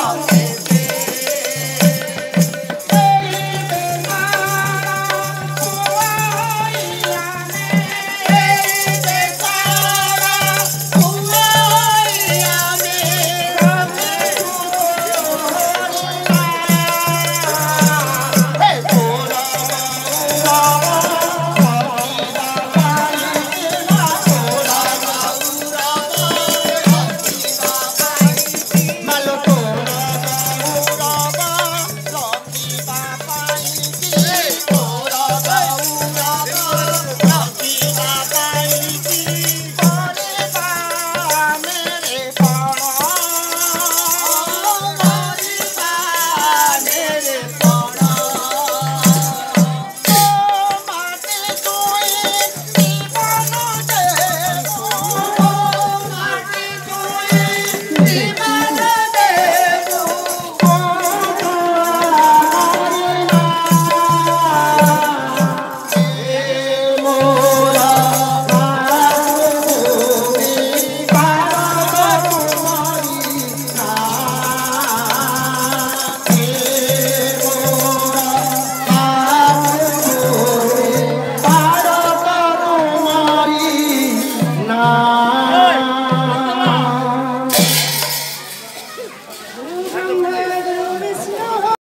Oh. हाँ